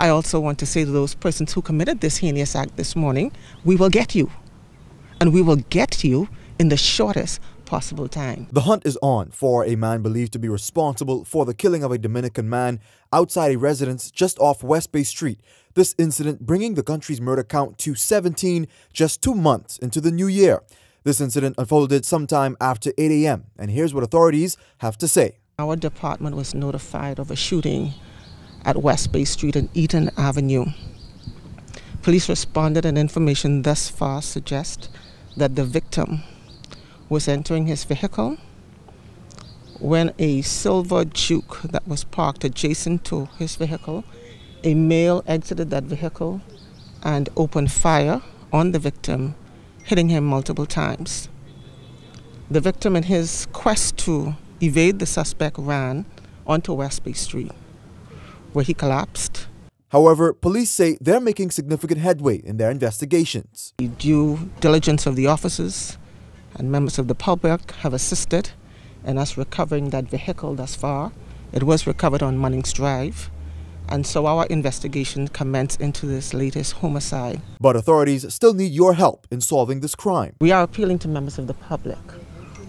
I also want to say to those persons who committed this heinous act this morning, we will get you. And we will get you in the shortest possible time. The hunt is on for a man believed to be responsible for the killing of a Dominican man outside a residence just off West Bay Street. This incident bringing the country's murder count to 17 just two months into the new year. This incident unfolded sometime after 8 a.m., and here's what authorities have to say. Our department was notified of a shooting at West Bay Street and Eaton Avenue. Police responded, and information thus far suggests that the victim was entering his vehicle when a silver juke that was parked adjacent to his vehicle, a male exited that vehicle and opened fire on the victim, hitting him multiple times. The victim, in his quest to evade the suspect, ran onto West Bay Street, where he collapsed. However, police say they're making significant headway in their investigations. The due diligence of the officers and members of the public have assisted in us recovering that vehicle thus far. It was recovered on Munnings Drive. And so our investigation commenced into this latest homicide. But authorities still need your help in solving this crime. We are appealing to members of the public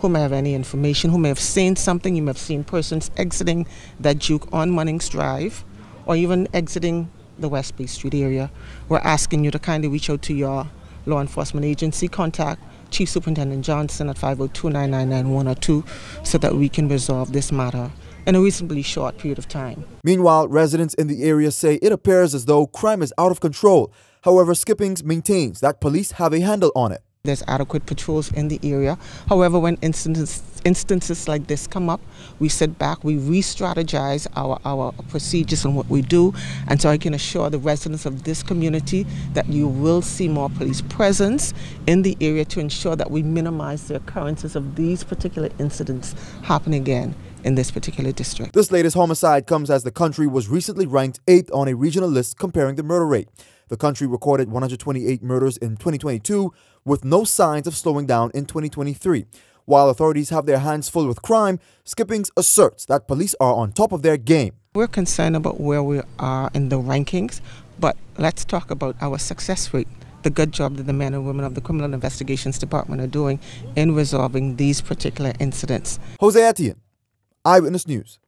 who may have any information, who may have seen something. You may have seen persons exiting that juke on Munnings Drive or even exiting the West Bay Street area. We're asking you to kindly reach out to your law enforcement agency, contact Chief Superintendent Johnson at 502-999-102 so that we can resolve this matter in a reasonably short period of time. Meanwhile, residents in the area say it appears as though crime is out of control. However, Skippings maintains that police have a handle on it. There's adequate patrols in the area. However, when instances, instances like this come up, we sit back, we re strategize our, our procedures and what we do. And so I can assure the residents of this community that you will see more police presence in the area to ensure that we minimize the occurrences of these particular incidents happening again in this particular district. This latest homicide comes as the country was recently ranked eighth on a regional list comparing the murder rate. The country recorded 128 murders in 2022 with no signs of slowing down in 2023. While authorities have their hands full with crime, Skippings asserts that police are on top of their game. We're concerned about where we are in the rankings, but let's talk about our success rate the good job that the men and women of the Criminal Investigations Department are doing in resolving these particular incidents. Jose Etienne, Eyewitness News.